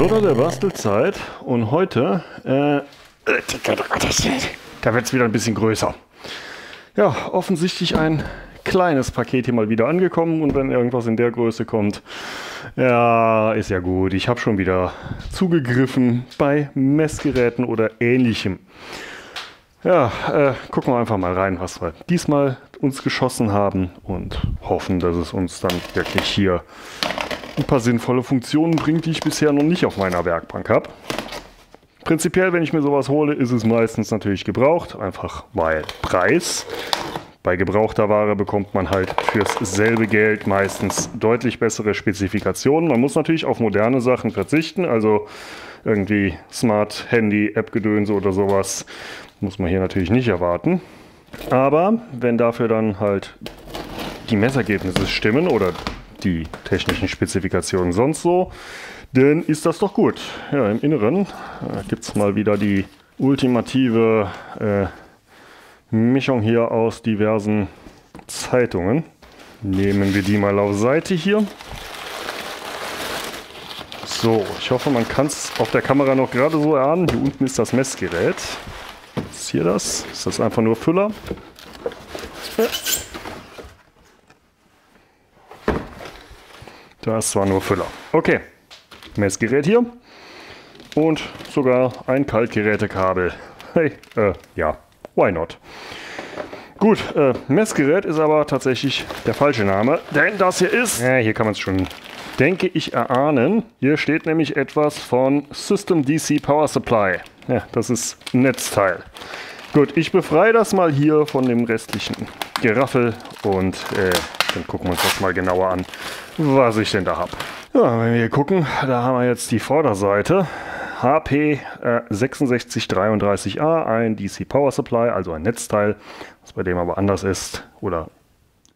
So, der Bastelzeit und heute, äh, da wird es wieder ein bisschen größer. Ja, offensichtlich ein kleines Paket hier mal wieder angekommen und wenn irgendwas in der Größe kommt, ja, ist ja gut. Ich habe schon wieder zugegriffen bei Messgeräten oder ähnlichem. Ja, äh, gucken wir einfach mal rein, was wir diesmal uns geschossen haben und hoffen, dass es uns dann wirklich hier ein paar sinnvolle Funktionen bringt, die ich bisher noch nicht auf meiner Werkbank habe. Prinzipiell, wenn ich mir sowas hole, ist es meistens natürlich gebraucht, einfach weil Preis. Bei gebrauchter Ware bekommt man halt fürs selbe Geld meistens deutlich bessere Spezifikationen. Man muss natürlich auf moderne Sachen verzichten, also irgendwie Smart Handy, App-Gedönse oder sowas muss man hier natürlich nicht erwarten. Aber wenn dafür dann halt die Messergebnisse stimmen oder die technischen Spezifikationen sonst so, dann ist das doch gut. Ja, im Inneren äh, gibt es mal wieder die ultimative äh, Mischung hier aus diversen Zeitungen. Nehmen wir die mal auf Seite hier. So, ich hoffe, man kann es auf der Kamera noch gerade so erahnen. Hier unten ist das Messgerät. Ist hier das? Ist das einfach nur Füller? Das war nur Füller. Okay, Messgerät hier und sogar ein Kaltgerätekabel. Hey, äh, ja, why not? Gut, äh, Messgerät ist aber tatsächlich der falsche Name, denn das hier ist, ja, hier kann man es schon, denke ich, erahnen. Hier steht nämlich etwas von System DC Power Supply. Ja, das ist ein Netzteil. Gut, ich befreie das mal hier von dem restlichen Geraffel und äh, dann gucken wir uns das mal genauer an, was ich denn da habe. Ja, wenn wir hier gucken, da haben wir jetzt die Vorderseite. HP äh, 6633A, ein DC Power Supply, also ein Netzteil, was bei dem aber anders ist oder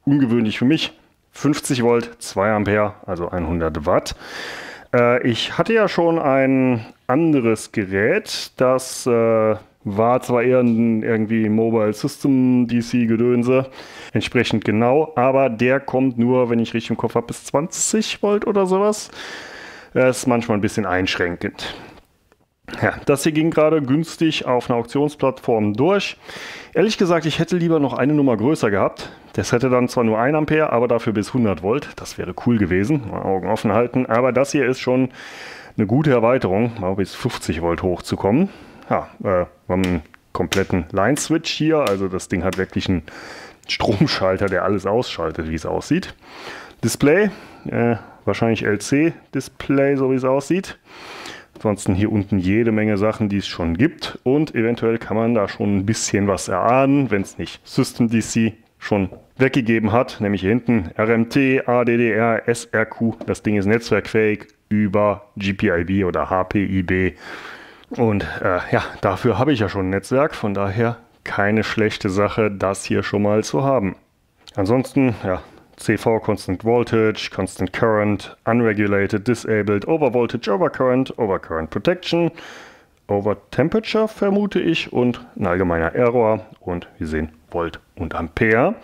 ungewöhnlich für mich. 50 Volt, 2 Ampere, also 100 Watt. Äh, ich hatte ja schon ein anderes Gerät, das äh, war zwar eher ein irgendwie Mobile System DC Gedönse, entsprechend genau, aber der kommt nur, wenn ich richtig im Kopf habe, bis 20 Volt oder sowas. Das ist manchmal ein bisschen einschränkend. Ja, das hier ging gerade günstig auf einer Auktionsplattform durch. Ehrlich gesagt, ich hätte lieber noch eine Nummer größer gehabt. Das hätte dann zwar nur 1 Ampere, aber dafür bis 100 Volt. Das wäre cool gewesen. Mal Augen offen halten. Aber das hier ist schon eine gute Erweiterung, mal bis 50 Volt hochzukommen ja, äh, wir haben einen kompletten Line-Switch hier. Also das Ding hat wirklich einen Stromschalter, der alles ausschaltet, wie es aussieht. Display, äh, wahrscheinlich LC-Display, so wie es aussieht. Ansonsten hier unten jede Menge Sachen, die es schon gibt. Und eventuell kann man da schon ein bisschen was erahnen, wenn es nicht System DC schon weggegeben hat. Nämlich hier hinten RMT, ADDR, SRQ. Das Ding ist netzwerkfähig über GPIB oder HPIB. Und äh, ja, dafür habe ich ja schon ein Netzwerk, von daher keine schlechte Sache, das hier schon mal zu haben. Ansonsten, ja, CV Constant Voltage, Constant Current, Unregulated, Disabled, Overvoltage, Overcurrent, Overcurrent Protection, Over Temperature vermute ich und ein allgemeiner Error und wir sehen Volt und Ampere.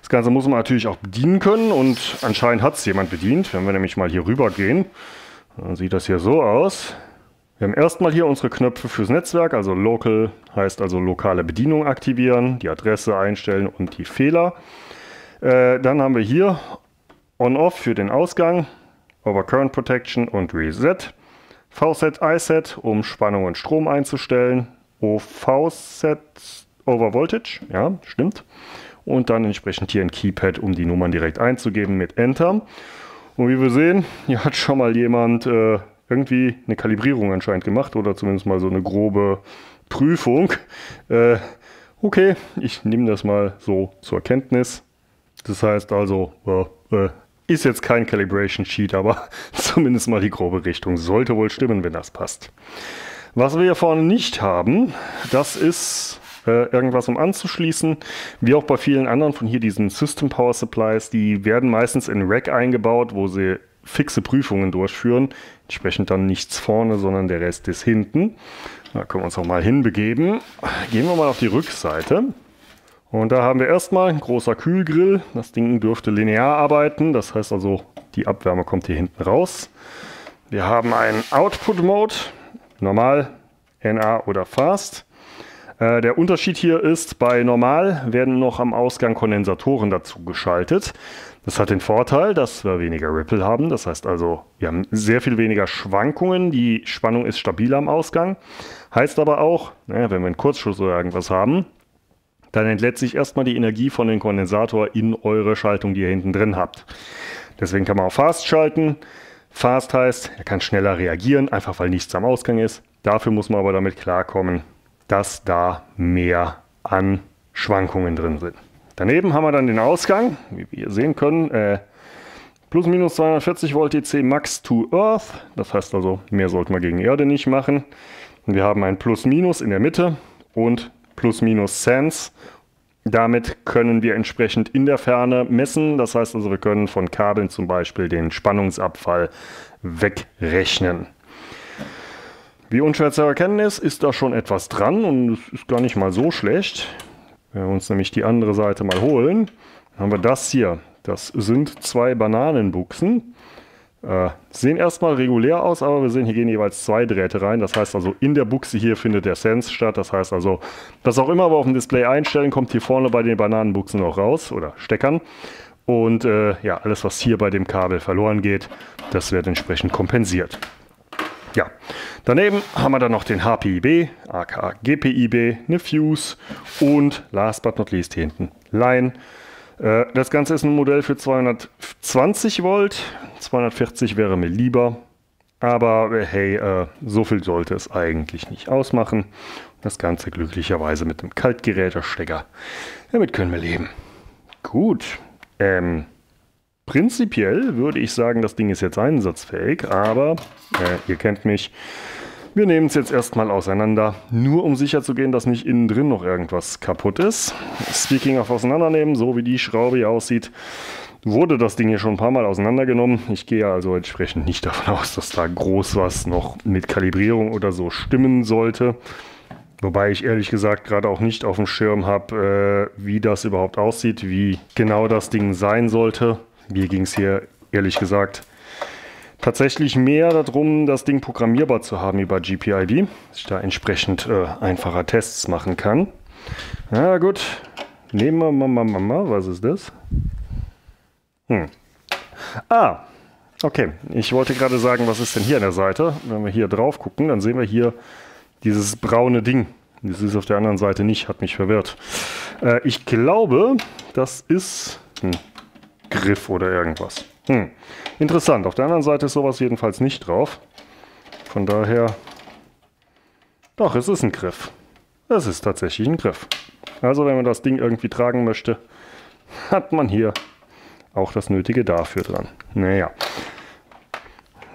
Das Ganze muss man natürlich auch bedienen können und anscheinend hat es jemand bedient. Wenn wir nämlich mal hier rüber gehen, dann sieht das hier so aus. Wir haben erstmal hier unsere Knöpfe fürs Netzwerk, also Local heißt also lokale Bedienung aktivieren, die Adresse einstellen und die Fehler. Äh, dann haben wir hier On-Off für den Ausgang, Overcurrent Protection und Reset. VSET, iSet, um Spannung und Strom einzustellen. OV-Set Over Voltage, ja, stimmt. Und dann entsprechend hier ein Keypad, um die Nummern direkt einzugeben mit Enter. Und wie wir sehen, hier hat schon mal jemand äh, irgendwie eine Kalibrierung anscheinend gemacht oder zumindest mal so eine grobe Prüfung. Äh, okay, ich nehme das mal so zur Kenntnis. Das heißt also, äh, äh, ist jetzt kein Calibration Sheet, aber zumindest mal die grobe Richtung sollte wohl stimmen, wenn das passt. Was wir hier vorne nicht haben, das ist äh, irgendwas um anzuschließen. Wie auch bei vielen anderen von hier diesen System Power Supplies, die werden meistens in Rack eingebaut, wo sie fixe Prüfungen durchführen. Entsprechend dann nichts vorne, sondern der Rest ist hinten. Da können wir uns auch mal hinbegeben. Gehen wir mal auf die Rückseite. Und da haben wir erstmal ein großer Kühlgrill. Das Ding dürfte linear arbeiten. Das heißt also, die Abwärme kommt hier hinten raus. Wir haben einen Output-Mode, normal, NA oder Fast. Äh, der Unterschied hier ist, bei normal werden noch am Ausgang Kondensatoren dazu geschaltet. Das hat den Vorteil, dass wir weniger Ripple haben. Das heißt also, wir haben sehr viel weniger Schwankungen. Die Spannung ist stabiler am Ausgang. Heißt aber auch, naja, wenn wir einen Kurzschluss oder irgendwas haben, dann entlädt sich erstmal die Energie von dem Kondensator in eure Schaltung, die ihr hinten drin habt. Deswegen kann man auf Fast schalten. Fast heißt, er kann schneller reagieren, einfach weil nichts am Ausgang ist. Dafür muss man aber damit klarkommen, dass da mehr an Schwankungen drin sind. Daneben haben wir dann den Ausgang, wie wir sehen können, äh, plus minus 240 Volt DC Max to Earth. Das heißt also, mehr sollten wir gegen Erde nicht machen. Und wir haben ein Plus Minus in der Mitte und Plus Minus Sense. Damit können wir entsprechend in der Ferne messen. Das heißt also, wir können von Kabeln zum Beispiel den Spannungsabfall wegrechnen. Wie unschwer zu erkennen ist, ist da schon etwas dran und es ist gar nicht mal so schlecht. Wenn wir uns nämlich die andere Seite mal holen, haben wir das hier. Das sind zwei Bananenbuchsen. Äh, sehen erstmal regulär aus, aber wir sehen, hier gehen jeweils zwei Drähte rein. Das heißt also, in der Buchse hier findet der Sense statt. Das heißt also, was auch immer wir auf dem Display einstellen, kommt hier vorne bei den Bananenbuchsen auch raus oder Steckern. Und äh, ja, alles, was hier bei dem Kabel verloren geht, das wird entsprechend kompensiert. Ja, daneben haben wir dann noch den HPIB, aka GPIB, eine Fuse und last but not least hier hinten Line. Äh, das Ganze ist ein Modell für 220 Volt, 240 wäre mir lieber, aber äh, hey, äh, so viel sollte es eigentlich nicht ausmachen. Das Ganze glücklicherweise mit einem Kaltgerätestecker. Damit können wir leben. Gut, ähm, Prinzipiell würde ich sagen, das Ding ist jetzt einsatzfähig, aber äh, ihr kennt mich. Wir nehmen es jetzt erstmal auseinander, nur um sicher zu gehen, dass nicht innen drin noch irgendwas kaputt ist. Speaking of auseinandernehmen, so wie die Schraube hier aussieht, wurde das Ding hier schon ein paar Mal auseinandergenommen. Ich gehe also entsprechend nicht davon aus, dass da groß was noch mit Kalibrierung oder so stimmen sollte. Wobei ich ehrlich gesagt gerade auch nicht auf dem Schirm habe, äh, wie das überhaupt aussieht, wie genau das Ding sein sollte. Mir ging es hier ehrlich gesagt tatsächlich mehr darum, das Ding programmierbar zu haben über GPID, dass ich da entsprechend äh, einfacher Tests machen kann. Na gut, nehmen wir mal, mal, mal, mal, was ist das? Hm. Ah, okay. Ich wollte gerade sagen, was ist denn hier an der Seite? Wenn wir hier drauf gucken, dann sehen wir hier dieses braune Ding. Das ist auf der anderen Seite nicht, hat mich verwirrt. Äh, ich glaube, das ist... Hm, Griff oder irgendwas. Hm. Interessant. Auf der anderen Seite ist sowas jedenfalls nicht drauf. Von daher... Doch, es ist ein Griff. Es ist tatsächlich ein Griff. Also wenn man das Ding irgendwie tragen möchte, hat man hier auch das Nötige dafür dran. Naja.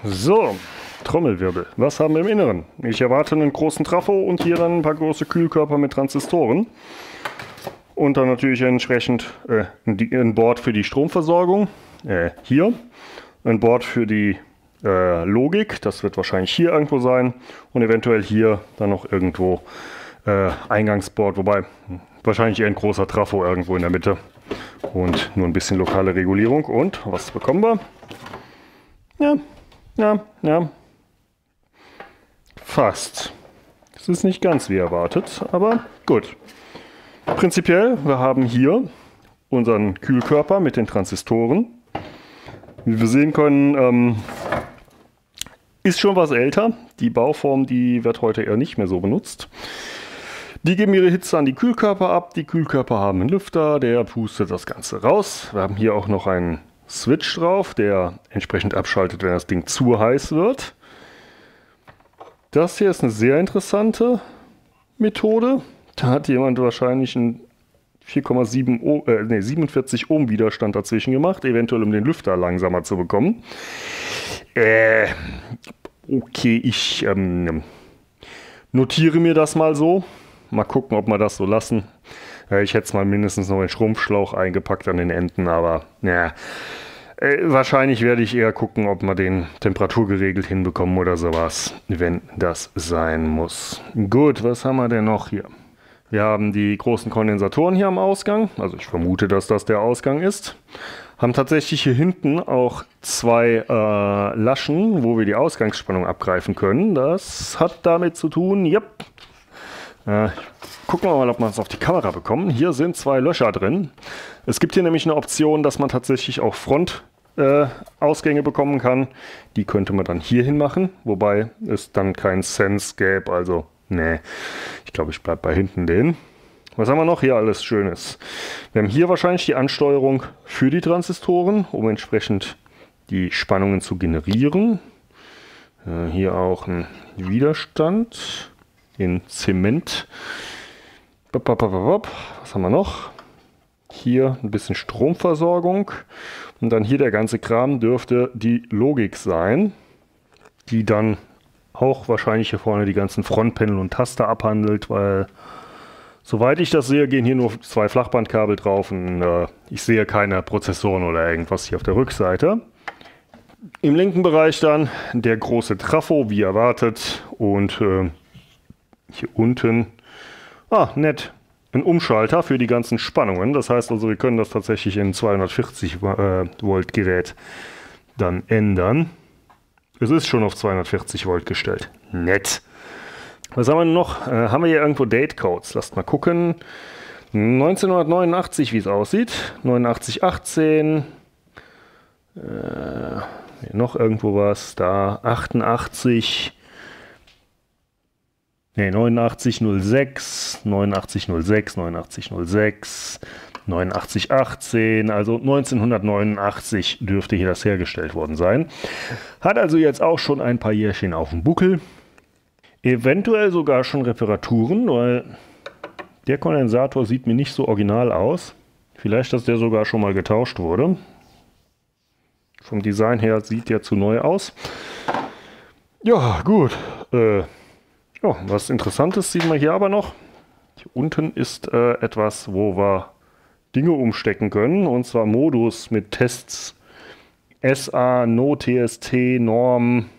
So, Trommelwirbel. Was haben wir im Inneren? Ich erwarte einen großen Trafo und hier dann ein paar große Kühlkörper mit Transistoren. Und dann natürlich entsprechend äh, ein Board für die Stromversorgung. Äh, hier. Ein Board für die äh, Logik. Das wird wahrscheinlich hier irgendwo sein. Und eventuell hier dann noch irgendwo äh, Eingangsboard. Wobei wahrscheinlich eher ein großer Trafo irgendwo in der Mitte. Und nur ein bisschen lokale Regulierung. Und was bekommen wir? Ja, ja, ja. Fast. Das ist nicht ganz wie erwartet, aber gut. Prinzipiell, wir haben hier unseren Kühlkörper mit den Transistoren. Wie wir sehen können, ähm, ist schon was älter. Die Bauform, die wird heute eher nicht mehr so benutzt. Die geben ihre Hitze an die Kühlkörper ab. Die Kühlkörper haben einen Lüfter, der pustet das Ganze raus. Wir haben hier auch noch einen Switch drauf, der entsprechend abschaltet, wenn das Ding zu heiß wird. Das hier ist eine sehr interessante Methode. Da hat jemand wahrscheinlich einen 4,7 Ohm, äh, nee, 47 Ohm Widerstand dazwischen gemacht, eventuell um den Lüfter langsamer zu bekommen. Äh, okay, ich ähm, notiere mir das mal so. Mal gucken, ob wir das so lassen. Äh, ich hätte es mal mindestens noch in Schrumpfschlauch eingepackt an den Enden, aber naja. Äh, wahrscheinlich werde ich eher gucken, ob wir den temperaturgeregelt hinbekommen oder sowas, wenn das sein muss. Gut, was haben wir denn noch hier? Wir haben die großen Kondensatoren hier am Ausgang. Also ich vermute, dass das der Ausgang ist. Haben tatsächlich hier hinten auch zwei äh, Laschen, wo wir die Ausgangsspannung abgreifen können. Das hat damit zu tun, yep. Äh, gucken wir mal, ob wir es auf die Kamera bekommen. Hier sind zwei Löcher drin. Es gibt hier nämlich eine Option, dass man tatsächlich auch Frontausgänge äh, bekommen kann. Die könnte man dann hier hin machen, wobei es dann kein Sense gäbe. Also, nee, ich glaube, ich bleibe bei hinten den. Was haben wir noch hier alles Schönes? Wir haben hier wahrscheinlich die Ansteuerung für die Transistoren, um entsprechend die Spannungen zu generieren. Äh, hier auch ein Widerstand in Zement. Was haben wir noch? Hier ein bisschen Stromversorgung. Und dann hier der ganze Kram dürfte die Logik sein, die dann auch wahrscheinlich hier vorne die ganzen Frontpanel und Taster abhandelt, weil Soweit ich das sehe, gehen hier nur zwei Flachbandkabel drauf und äh, ich sehe keine Prozessoren oder irgendwas hier auf der Rückseite. Im linken Bereich dann der große Trafo, wie erwartet. Und äh, hier unten, ah, nett, ein Umschalter für die ganzen Spannungen. Das heißt also, wir können das tatsächlich in 240 äh, Volt Gerät dann ändern. Es ist schon auf 240 Volt gestellt. Nett. Was haben wir noch? Äh, haben wir hier irgendwo Datecodes? Lasst mal gucken. 1989, wie es aussieht. 8918. Äh, noch irgendwo was. Da 88. Ne, 8906, 8906, 8906, 8918, also 1989 dürfte hier das hergestellt worden sein. Hat also jetzt auch schon ein paar Jährchen auf dem Buckel. Eventuell sogar schon Reparaturen, weil der Kondensator sieht mir nicht so original aus. Vielleicht, dass der sogar schon mal getauscht wurde. Vom Design her sieht der zu neu aus. Ja, gut. Äh, ja, was Interessantes sieht man hier aber noch. Hier unten ist äh, etwas, wo wir Dinge umstecken können. Und zwar Modus mit Tests. SA, No TST, Norm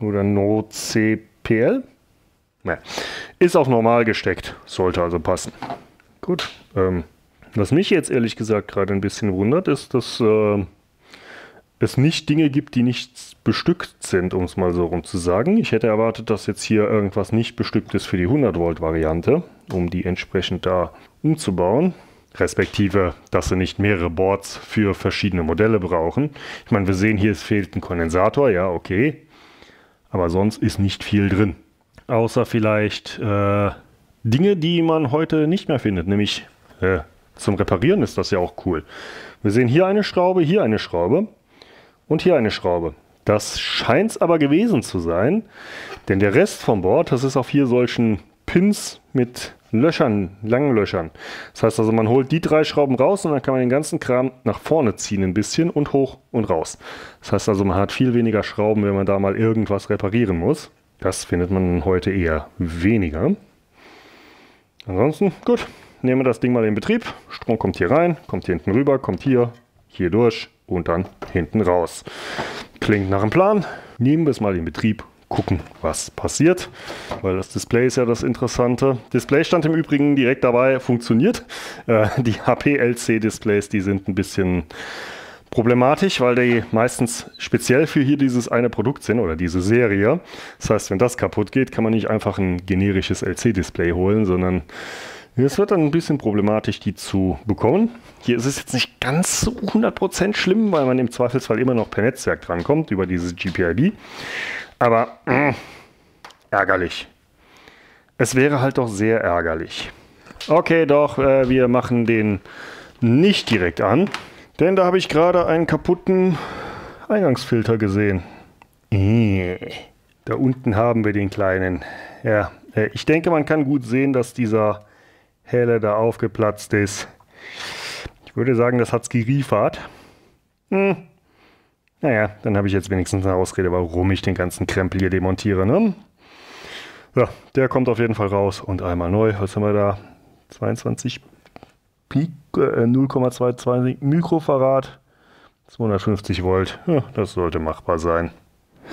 oder No CPL. Ist auf normal gesteckt, sollte also passen. Gut. Ähm, was mich jetzt ehrlich gesagt gerade ein bisschen wundert, ist, dass äh, es nicht Dinge gibt, die nicht bestückt sind, um es mal so rum zu sagen. Ich hätte erwartet, dass jetzt hier irgendwas nicht bestückt ist für die 100 Volt Variante, um die entsprechend da umzubauen. Respektive, dass sie nicht mehrere Boards für verschiedene Modelle brauchen. Ich meine, wir sehen hier, es fehlt ein Kondensator, ja, okay. Aber sonst ist nicht viel drin. Außer vielleicht äh, Dinge, die man heute nicht mehr findet. Nämlich äh, zum Reparieren ist das ja auch cool. Wir sehen hier eine Schraube, hier eine Schraube und hier eine Schraube. Das scheint es aber gewesen zu sein, denn der Rest vom Board, das ist auf hier solchen Pins mit Löchern, langen Löchern. Das heißt also, man holt die drei Schrauben raus und dann kann man den ganzen Kram nach vorne ziehen ein bisschen und hoch und raus. Das heißt also, man hat viel weniger Schrauben, wenn man da mal irgendwas reparieren muss. Das findet man heute eher weniger. Ansonsten, gut, nehmen wir das Ding mal in Betrieb. Strom kommt hier rein, kommt hier hinten rüber, kommt hier, hier durch und dann hinten raus. Klingt nach einem Plan. Nehmen wir es mal in Betrieb, gucken, was passiert. Weil das Display ist ja das Interessante. Display stand im Übrigen direkt dabei, funktioniert. Äh, die HP-LC-Displays, die sind ein bisschen problematisch, weil die meistens speziell für hier dieses eine Produkt sind oder diese Serie. Das heißt, wenn das kaputt geht, kann man nicht einfach ein generisches LC-Display holen, sondern es wird dann ein bisschen problematisch, die zu bekommen. Hier ist es jetzt nicht ganz so 100% schlimm, weil man im Zweifelsfall immer noch per Netzwerk drankommt über dieses GPIB. Aber äh, ärgerlich. Es wäre halt doch sehr ärgerlich. Okay, doch, äh, wir machen den nicht direkt an. Denn da habe ich gerade einen kaputten Eingangsfilter gesehen. Äh, da unten haben wir den kleinen. Ja, äh, ich denke, man kann gut sehen, dass dieser helle da aufgeplatzt ist. Ich würde sagen, das hat's geriefert. Hm. Naja, dann habe ich jetzt wenigstens eine Ausrede, warum ich den ganzen Krempel hier demontiere. Ne? So, der kommt auf jeden Fall raus und einmal neu. Was haben wir da? 22 Peak äh, 0,22 Mikrofarad, 250 Volt. Ja, das sollte machbar sein.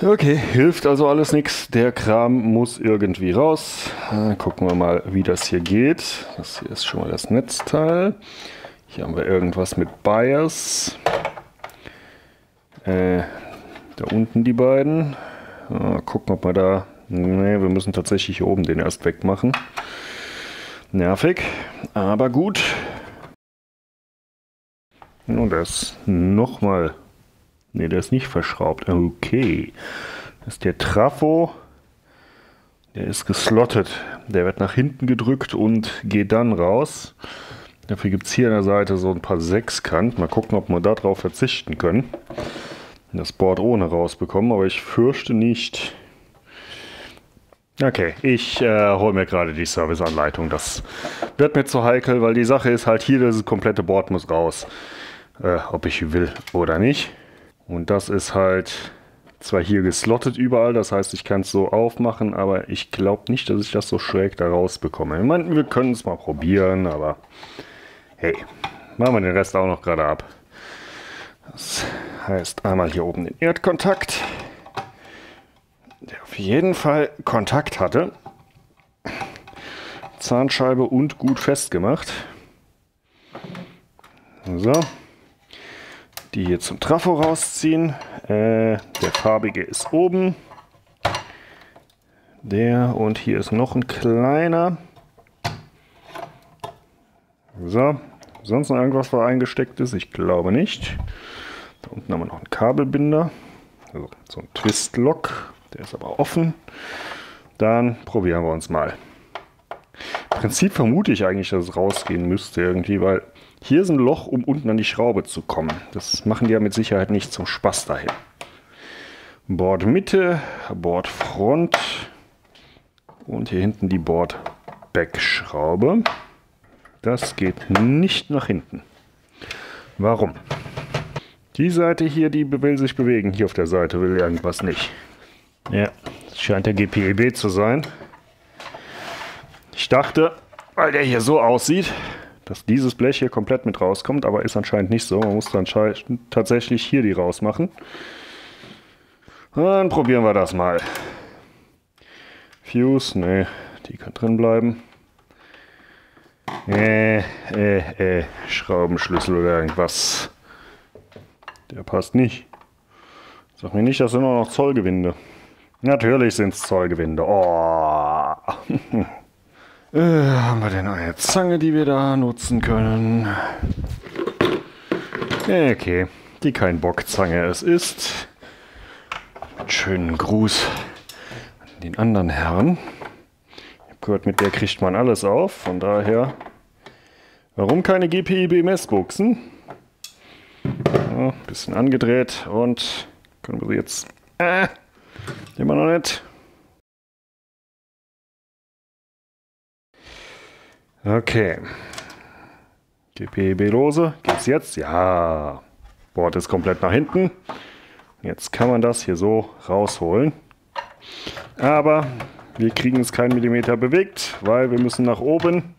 Okay, hilft also alles nichts. Der Kram muss irgendwie raus. Äh, gucken wir mal, wie das hier geht. Das hier ist schon mal das Netzteil. Hier haben wir irgendwas mit Bias. Äh, da unten die beiden. Äh, gucken, ob wir da... Ne, wir müssen tatsächlich hier oben den erst wegmachen. Nervig, aber gut. Und ist nochmal Ne, der ist nicht verschraubt. Okay. Das ist der Trafo. Der ist geslottet. Der wird nach hinten gedrückt und geht dann raus. Dafür gibt es hier an der Seite so ein paar Sechskant. Mal gucken, ob wir darauf verzichten können. Das Board ohne rausbekommen, aber ich fürchte nicht. Okay, ich äh, hole mir gerade die Serviceanleitung. Das wird mir zu heikel, weil die Sache ist halt hier, das komplette Board muss raus. Äh, ob ich will oder nicht. Und das ist halt zwar hier geslottet überall, das heißt, ich kann es so aufmachen, aber ich glaube nicht, dass ich das so schräg da rausbekomme. Ich meine, wir können es mal probieren, aber hey, machen wir den Rest auch noch gerade ab. Das heißt einmal hier oben den Erdkontakt, der auf jeden Fall Kontakt hatte. Zahnscheibe und gut festgemacht. So die hier zum Trafo rausziehen. Äh, der farbige ist oben. Der und hier ist noch ein kleiner. So, sonst noch irgendwas, was eingesteckt ist? Ich glaube nicht. Da unten haben wir noch einen Kabelbinder. Also so ein Twist-Lock. Der ist aber offen. Dann probieren wir uns mal. Im Prinzip vermute ich eigentlich, dass es rausgehen müsste irgendwie, weil hier ist ein Loch, um unten an die Schraube zu kommen. Das machen die ja mit Sicherheit nicht zum Spaß dahin. Bordmitte, Bordfront und hier hinten die Bordbackschraube. Das geht nicht nach hinten. Warum? Die Seite hier, die will sich bewegen. Hier auf der Seite will irgendwas nicht. Ja, das scheint der GPEB zu sein. Ich dachte, weil der hier so aussieht, dass dieses Blech hier komplett mit rauskommt, aber ist anscheinend nicht so. Man muss dann tatsächlich hier die rausmachen. Dann probieren wir das mal. Fuse, ne, die kann drin bleiben. Äh, äh, äh, Schraubenschlüssel oder irgendwas. Der passt nicht. Sag mir nicht, das sind nur noch Zollgewinde. Natürlich sind es Zollgewinde. Oh. Äh, haben wir denn eine Zange, die wir da nutzen können? Okay, die kein Bockzange es ist. Schönen Gruß an den anderen Herren. Ich habe gehört, mit der kriegt man alles auf. Von daher, warum keine GPIB-Messbuchsen? Bisschen angedreht und können wir sie jetzt... Äh, immer noch nicht. Okay. GPB-Lose. Geht's jetzt? Ja. Board ist komplett nach hinten. Jetzt kann man das hier so rausholen. Aber wir kriegen es keinen Millimeter bewegt, weil wir müssen nach oben.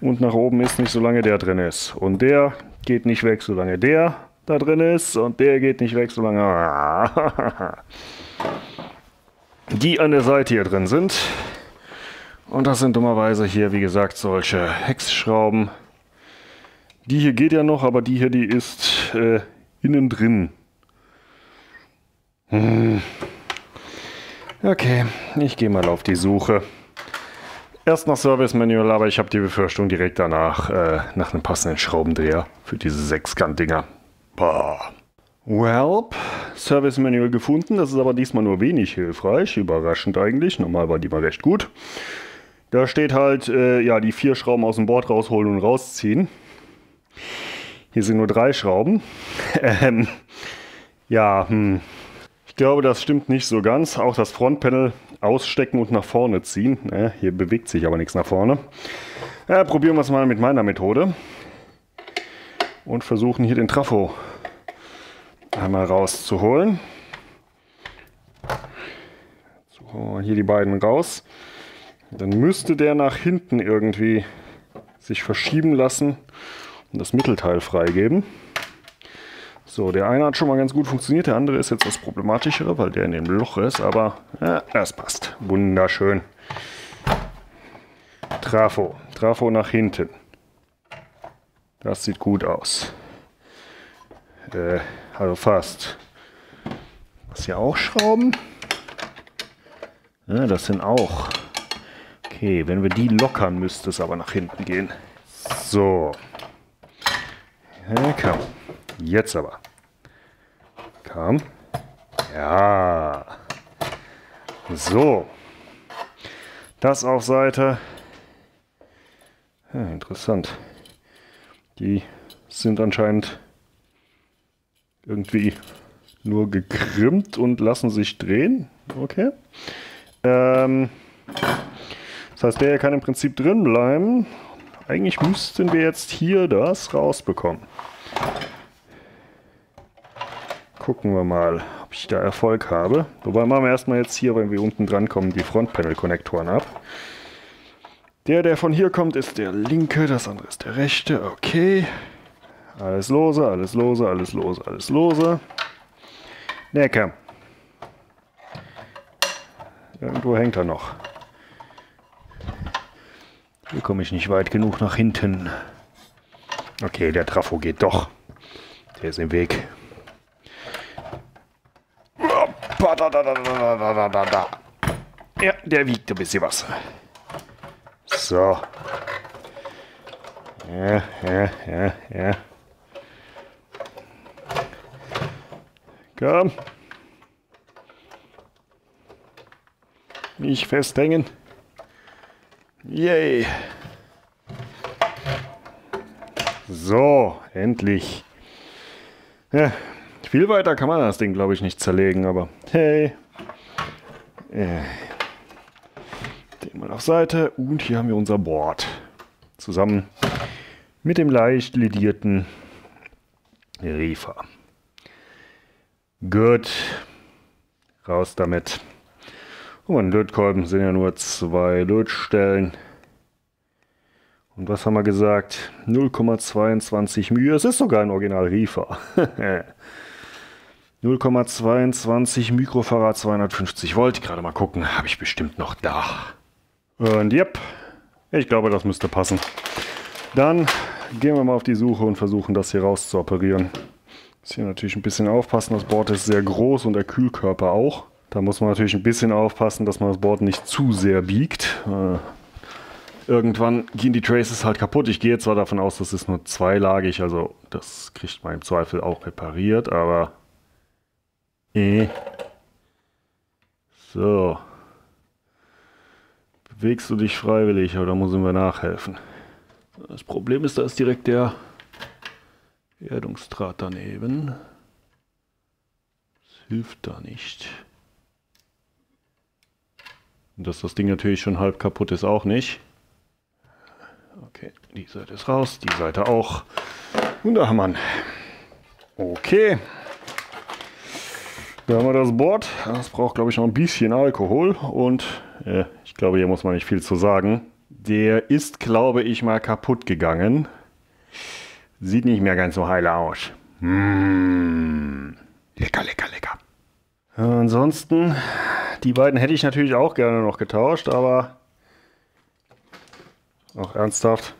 Und nach oben ist nicht, solange der drin ist. Und der geht nicht weg, solange der da drin ist. Und der geht nicht weg, solange die an der Seite hier drin sind. Und das sind dummerweise hier, wie gesagt, solche Hexschrauben. Die hier geht ja noch, aber die hier, die ist äh, innen drin. Hm. Okay, ich gehe mal auf die Suche. Erst nach Service Manual, aber ich habe die Befürchtung direkt danach äh, nach einem passenden Schraubendreher für diese Sechskant-Dinger. Welp, Service Manual gefunden. Das ist aber diesmal nur wenig hilfreich. Überraschend eigentlich. Normal war die mal recht gut. Da steht halt, äh, ja, die vier Schrauben aus dem Board rausholen und rausziehen. Hier sind nur drei Schrauben. ähm, ja, hm. Ich glaube, das stimmt nicht so ganz. Auch das Frontpanel ausstecken und nach vorne ziehen. Äh, hier bewegt sich aber nichts nach vorne. Ja, probieren wir es mal mit meiner Methode. Und versuchen hier den Trafo einmal rauszuholen. So, hier die beiden raus. Dann müsste der nach hinten irgendwie sich verschieben lassen und das Mittelteil freigeben. So, der eine hat schon mal ganz gut funktioniert, der andere ist jetzt das Problematischere, weil der in dem Loch ist, aber ja, das passt. Wunderschön. Trafo. Trafo nach hinten. Das sieht gut aus. Äh, also fast. Was hier auch Schrauben? Ja, das sind auch. Okay, wenn wir die lockern, müsste es aber nach hinten gehen. So. Ja, komm. Jetzt aber. Komm. Ja. So. Das auf Seite. Ja, interessant. Die sind anscheinend irgendwie nur gekrimmt und lassen sich drehen. Okay. Ähm, das heißt, der kann im Prinzip drin bleiben. Eigentlich müssten wir jetzt hier das rausbekommen. Gucken wir mal, ob ich da Erfolg habe. Wobei machen wir erstmal jetzt hier, wenn wir unten dran kommen, die Frontpanel-Konnektoren ab. Der, der von hier kommt, ist der linke, das andere ist der rechte. Okay. Alles lose, alles lose, alles lose, alles lose. Lecker. Irgendwo hängt er noch. Hier komme ich nicht weit genug nach hinten. Okay, der Trafo geht doch. Der ist im Weg. Ja, der wiegt ein bisschen was. So. Ja, ja, ja, ja. Komm. Nicht festhängen. Yay. So, endlich. Ja, viel weiter kann man das Ding, glaube ich, nicht zerlegen, aber hey. Äh auf Seite und hier haben wir unser Board. Zusammen mit dem leicht ledierten Reefer. Gut. Raus damit. Und mein Lötkolben sind ja nur zwei Lötstellen. Und was haben wir gesagt? 0,22 μ. Es ist sogar ein Original Reefer. 0,22 Mikrofarad 250 Volt. Gerade mal gucken, habe ich bestimmt noch da. Und yep, ich glaube, das müsste passen. Dann gehen wir mal auf die Suche und versuchen, das hier raus zu operieren. Muss hier natürlich ein bisschen aufpassen. Das Board ist sehr groß und der Kühlkörper auch. Da muss man natürlich ein bisschen aufpassen, dass man das Board nicht zu sehr biegt. Äh, irgendwann gehen die Traces halt kaputt. Ich gehe zwar davon aus, das ist nur zweilagig, also das kriegt man im Zweifel auch repariert, aber... Eh. So. Bewegst du dich freiwillig oder müssen wir nachhelfen? Das Problem ist, da ist direkt der Erdungsdraht daneben. Das hilft da nicht. Und dass das Ding natürlich schon halb kaputt ist, auch nicht. Okay, die Seite ist raus, die Seite auch. Und da haben wir ihn. Okay. Da haben wir das Board. Das braucht, glaube ich, noch ein bisschen Alkohol. Und äh, ich glaube, hier muss man nicht viel zu sagen. Der ist, glaube ich, mal kaputt gegangen. Sieht nicht mehr ganz so heil aus. Mmh. Lecker, lecker, lecker. Ansonsten, die beiden hätte ich natürlich auch gerne noch getauscht, aber auch ernsthaft.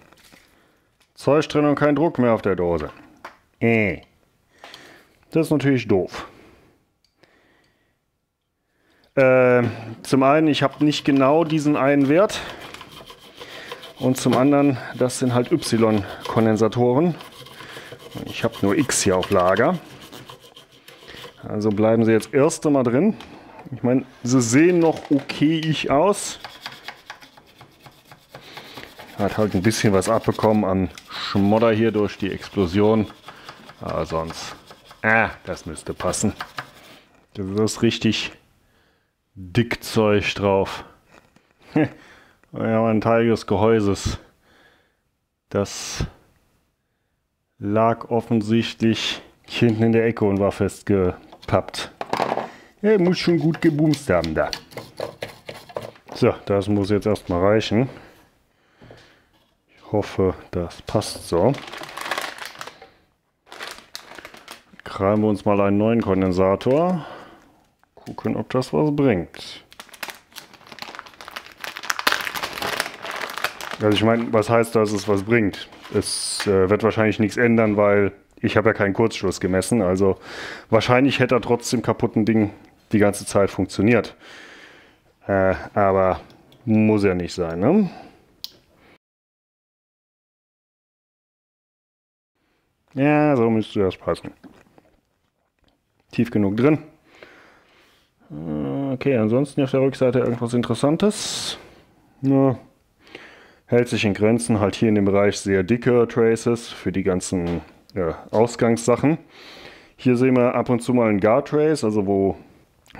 Zeug drin und kein Druck mehr auf der Dose. Äh. Das ist natürlich doof. Äh, zum einen, ich habe nicht genau diesen einen Wert. Und zum anderen, das sind halt Y-Kondensatoren. Ich habe nur X hier auf Lager. Also bleiben sie jetzt erst einmal drin. Ich meine, sie sehen noch okay aus. Hat halt ein bisschen was abbekommen an Schmodder hier durch die Explosion. Aber sonst, ah, das müsste passen. Das ist richtig Dickzeug drauf. Wir haben ein Teil des Gehäuses. Das lag offensichtlich hinten in der Ecke und war festgepappt. Er muss schon gut gebumst haben da. So, das muss jetzt erstmal reichen. Ich hoffe, das passt so. schreiben wir uns mal einen neuen Kondensator. Gucken, ob das was bringt. Also ich meine, was heißt, dass es was bringt? Es äh, wird wahrscheinlich nichts ändern, weil ich habe ja keinen Kurzschluss gemessen. Also wahrscheinlich hätte er trotzdem kaputten Ding die ganze Zeit funktioniert. Äh, aber muss ja nicht sein, ne? Ja, so müsste das passen. Tief genug drin. Äh, okay, ansonsten auf der Rückseite irgendwas Interessantes. Ja, hält sich in Grenzen, halt hier in dem Bereich sehr dicke Traces für die ganzen ja, Ausgangssachen. Hier sehen wir ab und zu mal ein Guard Trace, also wo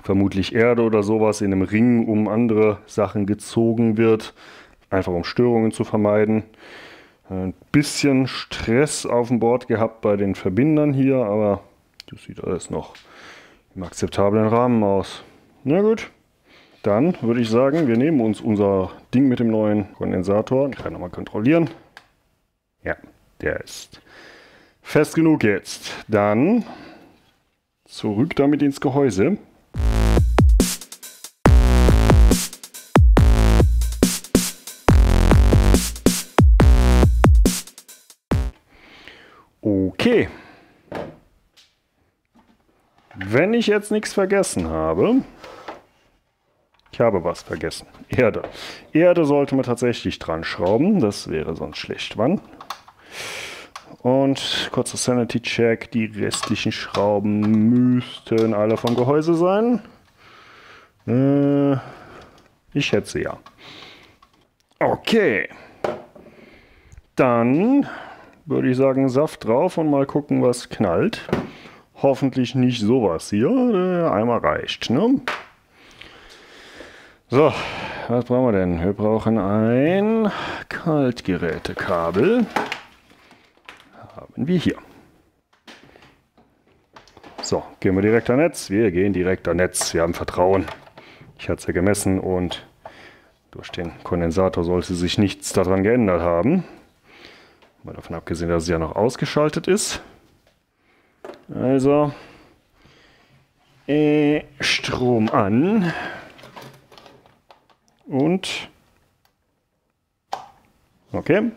vermutlich Erde oder sowas in einem Ring um andere Sachen gezogen wird, einfach um Störungen zu vermeiden. Ein bisschen Stress auf dem Board gehabt bei den Verbindern hier, aber das sieht alles noch im akzeptablen Rahmen aus. Na gut, dann würde ich sagen, wir nehmen uns unser Ding mit dem neuen Kondensator. Ich kann nochmal kontrollieren. Ja, der ist fest genug jetzt. Dann zurück damit ins Gehäuse. Okay. Wenn ich jetzt nichts vergessen habe, ich habe was vergessen. Erde. Erde sollte man tatsächlich dran schrauben, das wäre sonst schlecht. Wann? Und kurzer Sanity-Check, die restlichen Schrauben müssten alle vom Gehäuse sein. Äh, ich schätze ja. Okay. Dann würde ich sagen, Saft drauf und mal gucken, was knallt. Hoffentlich nicht sowas hier. Äh, einmal reicht, ne? So, was brauchen wir denn? Wir brauchen ein Kaltgerätekabel. Haben wir hier. So, gehen wir direkt an Netz. Wir gehen direkt an Netz. Wir haben Vertrauen. Ich hatte es ja gemessen und durch den Kondensator sollte sich nichts daran geändert haben. Mal davon abgesehen, dass es ja noch ausgeschaltet ist. Also, äh, Strom an. Und, okay.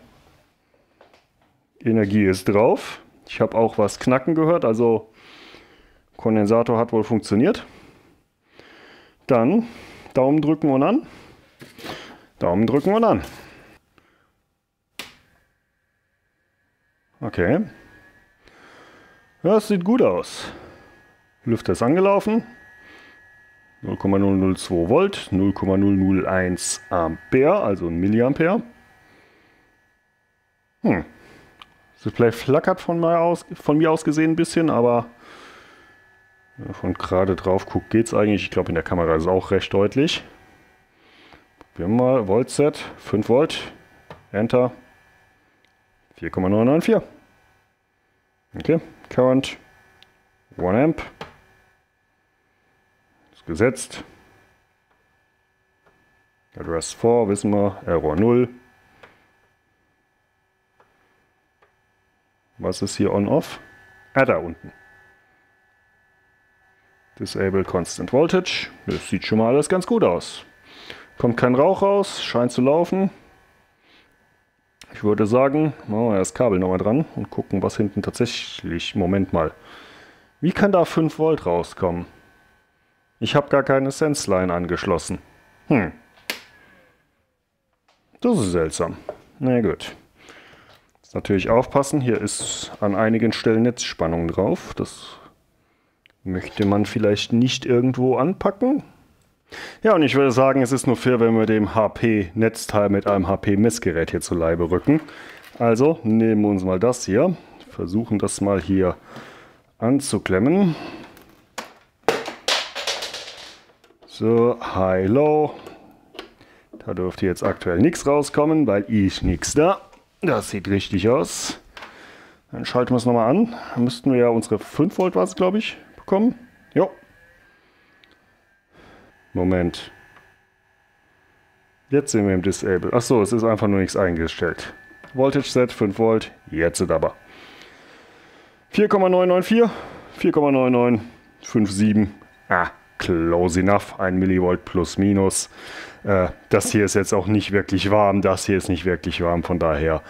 Energie ist drauf. Ich habe auch was knacken gehört, also Kondensator hat wohl funktioniert. Dann Daumen drücken und an. Daumen drücken und an. Okay. Das sieht gut aus. Lüfter ist angelaufen. 0,002 Volt, 0,001 Ampere, also ein Milliampere. Hm. Das Display flackert von mir aus, von mir aus gesehen ein bisschen, aber von gerade drauf guckt geht es eigentlich. Ich glaube in der Kamera ist es auch recht deutlich. Probieren wir mal. Volt-Set, 5 Volt. Enter. 4,994. Okay, Current 1 Amp. Ist gesetzt. Address 4 wissen wir, Error 0. Was ist hier on-off? Ah, da unten. Disable Constant Voltage. Das sieht schon mal alles ganz gut aus. Kommt kein Rauch raus, scheint zu laufen. Ich würde sagen, machen wir das Kabel nochmal dran und gucken, was hinten tatsächlich... Moment mal. Wie kann da 5 Volt rauskommen? Ich habe gar keine Sense-Line angeschlossen. Hm. Das ist seltsam. Na gut. Jetzt natürlich aufpassen. Hier ist an einigen Stellen Netzspannung drauf. Das möchte man vielleicht nicht irgendwo anpacken. Ja, und ich würde sagen, es ist nur fair, wenn wir dem HP-Netzteil mit einem HP-Messgerät hier zu Leibe rücken. Also nehmen wir uns mal das hier, versuchen das mal hier anzuklemmen. So, High-Low. Da dürfte jetzt aktuell nichts rauskommen, weil ich nichts da. Das sieht richtig aus. Dann schalten wir es nochmal an. Dann müssten wir ja unsere 5 Volt, was glaube ich, bekommen. Moment. Jetzt sind wir im Disable. Achso, es ist einfach nur nichts eingestellt. Voltage Set 5 Volt, jetzt sind aber. 4,994, 4,9957. Ah, close enough. 1 Millivolt plus minus. Äh, das hier ist jetzt auch nicht wirklich warm. Das hier ist nicht wirklich warm. Von daher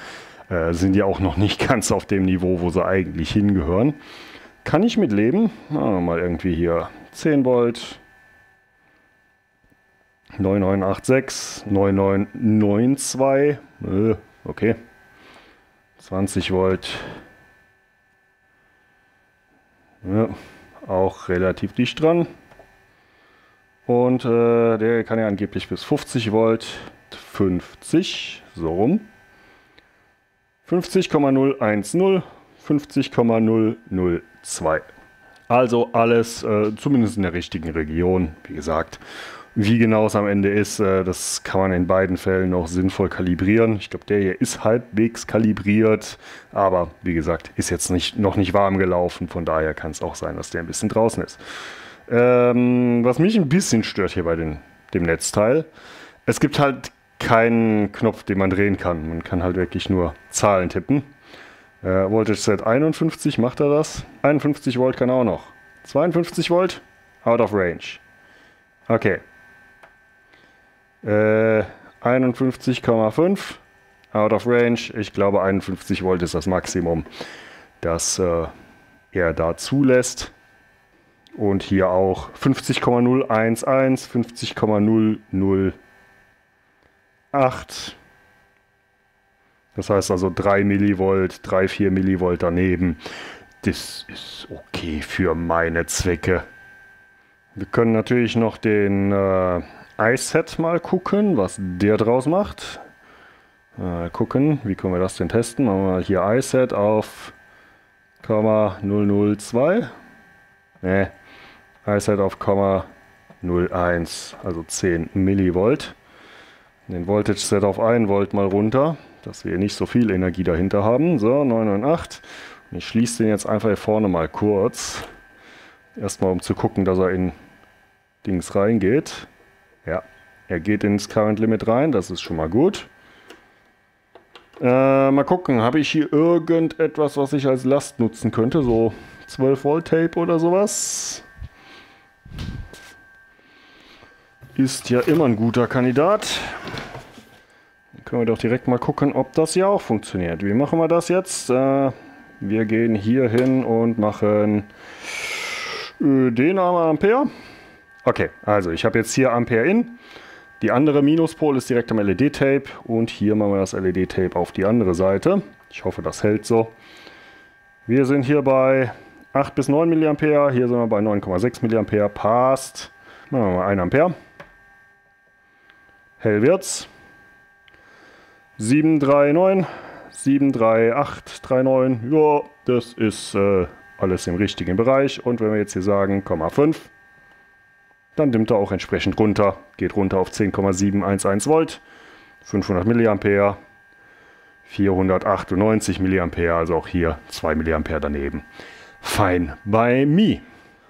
äh, sind die auch noch nicht ganz auf dem Niveau, wo sie eigentlich hingehören. Kann ich mit leben? mal irgendwie hier 10 Volt. 9986, 9992, äh, okay. 20 Volt. Ja, auch relativ dicht dran. Und äh, der kann ja angeblich bis 50 Volt. 50, so rum. 50,010, 50,002. Also alles äh, zumindest in der richtigen Region, wie gesagt. Wie genau es am Ende ist, äh, das kann man in beiden Fällen noch sinnvoll kalibrieren. Ich glaube, der hier ist halbwegs kalibriert, aber wie gesagt, ist jetzt nicht, noch nicht warm gelaufen. Von daher kann es auch sein, dass der ein bisschen draußen ist. Ähm, was mich ein bisschen stört hier bei den, dem Netzteil, es gibt halt keinen Knopf, den man drehen kann. Man kann halt wirklich nur Zahlen tippen. Äh, Voltage Set 51, macht er das? 51 Volt kann er auch noch. 52 Volt, out of range. Okay, äh, 51,5 out of range. Ich glaube 51 Volt ist das Maximum, das äh, er da zulässt. Und hier auch 50,011, 50,008. Das heißt also 3 Millivolt, 3, 4 Millivolt daneben. Das ist okay für meine Zwecke. Wir können natürlich noch den äh, iSet mal gucken, was der draus macht. Mal gucken, wie können wir das denn testen? Machen wir mal hier iSet auf 002. Ne, iSet auf 01, also 10 Millivolt. Den Voltage Set auf 1 Volt mal runter, dass wir nicht so viel Energie dahinter haben. So, 998. Und ich schließe den jetzt einfach hier vorne mal kurz. Erstmal um zu gucken, dass er in Dings reingeht. Ja, er geht ins Current Limit rein, das ist schon mal gut. Äh, mal gucken, habe ich hier irgendetwas, was ich als Last nutzen könnte? So 12 Volt Tape oder sowas? Ist ja immer ein guter Kandidat. Dann können wir doch direkt mal gucken, ob das hier auch funktioniert. Wie machen wir das jetzt? Äh, wir gehen hier hin und machen äh, den einmal Ampere. Okay, also ich habe jetzt hier Ampere in. Die andere Minuspol ist direkt am LED-Tape und hier machen wir das LED-Tape auf die andere Seite. Ich hoffe, das hält so. Wir sind hier bei 8 bis 9 mA, hier sind wir bei 9,6 mA, passt. Machen wir mal 1 Ampere. Hell wird's. 739, 73839, ja, das ist äh, alles im richtigen Bereich. Und wenn wir jetzt hier sagen, 0,5, dann dimmt er auch entsprechend runter, geht runter auf 10,711 Volt, 500 mA, 498 mA, also auch hier 2 mA daneben. Fein bei mir.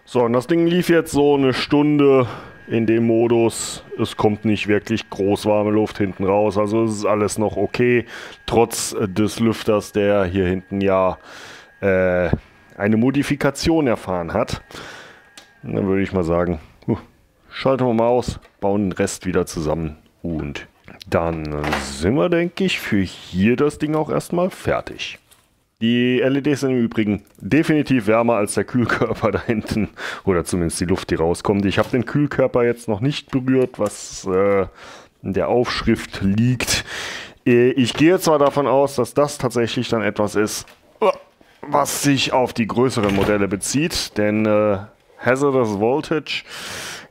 So, und das Ding lief jetzt so eine Stunde in dem Modus. Es kommt nicht wirklich groß warme Luft hinten raus, also es ist alles noch okay, trotz des Lüfters, der hier hinten ja äh, eine Modifikation erfahren hat. dann würde ich mal sagen, Schalten wir mal aus, bauen den Rest wieder zusammen und dann sind wir, denke ich, für hier das Ding auch erstmal fertig. Die LEDs sind im Übrigen definitiv wärmer als der Kühlkörper da hinten. Oder zumindest die Luft, die rauskommt. Ich habe den Kühlkörper jetzt noch nicht berührt, was äh, in der Aufschrift liegt. Äh, ich gehe zwar davon aus, dass das tatsächlich dann etwas ist, was sich auf die größeren Modelle bezieht. Denn äh, Hazardous Voltage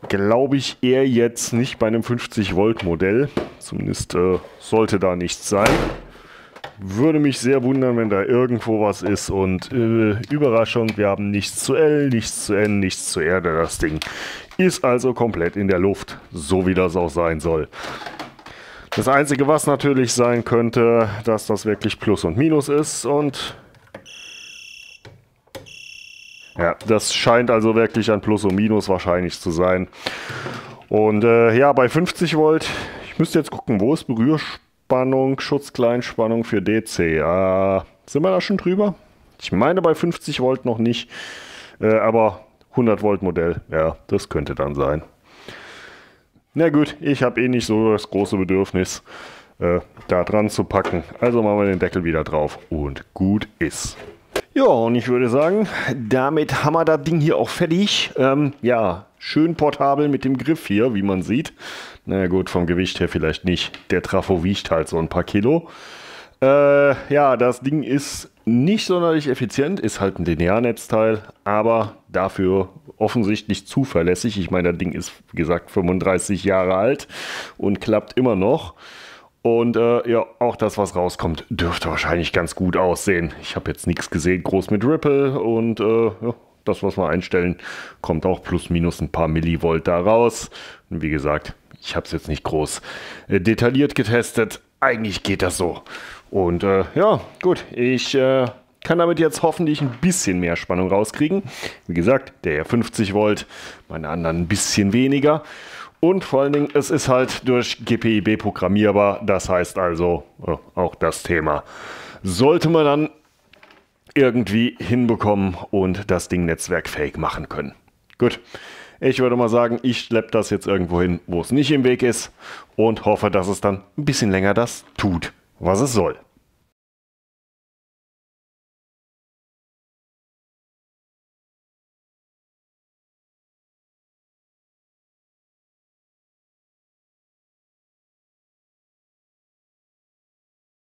glaube ich eher jetzt nicht bei einem 50 Volt Modell. Zumindest äh, sollte da nichts sein. Würde mich sehr wundern, wenn da irgendwo was ist. Und äh, Überraschung, wir haben nichts zu L, nichts zu N, nichts zu Erde. Das Ding ist also komplett in der Luft, so wie das auch sein soll. Das Einzige, was natürlich sein könnte, dass das wirklich Plus und Minus ist. Und ja, das scheint also wirklich ein Plus und Minus wahrscheinlich zu sein. Und äh, ja, bei 50 Volt, ich müsste jetzt gucken, wo ist Berührspannung, Schutzkleinspannung für DC? Äh, sind wir da schon drüber? Ich meine bei 50 Volt noch nicht. Äh, aber 100 Volt Modell, ja, das könnte dann sein. Na gut, ich habe eh nicht so das große Bedürfnis, äh, da dran zu packen. Also machen wir den Deckel wieder drauf und gut ist. Ja, und ich würde sagen, damit haben wir das Ding hier auch fertig. Ähm, ja, schön portabel mit dem Griff hier, wie man sieht. Na naja, gut, vom Gewicht her vielleicht nicht. Der Trafo wiegt halt so ein paar Kilo. Äh, ja, das Ding ist nicht sonderlich effizient, ist halt ein Linearnetzteil, aber dafür offensichtlich zuverlässig. Ich meine, das Ding ist, wie gesagt, 35 Jahre alt und klappt immer noch. Und äh, ja, auch das, was rauskommt, dürfte wahrscheinlich ganz gut aussehen. Ich habe jetzt nichts gesehen, groß mit Ripple und äh, ja, das, was wir einstellen, kommt auch plus minus ein paar Millivolt da raus. Und wie gesagt, ich habe es jetzt nicht groß äh, detailliert getestet. Eigentlich geht das so. Und äh, ja, gut, ich äh, kann damit jetzt hoffentlich ein bisschen mehr Spannung rauskriegen. Wie gesagt, der 50 Volt, meine anderen ein bisschen weniger. Und vor allen Dingen, es ist halt durch GPIB programmierbar. Das heißt also, äh, auch das Thema sollte man dann irgendwie hinbekommen und das Ding netzwerkfähig machen können. Gut, ich würde mal sagen, ich schleppe das jetzt irgendwo hin, wo es nicht im Weg ist und hoffe, dass es dann ein bisschen länger das tut, was es soll.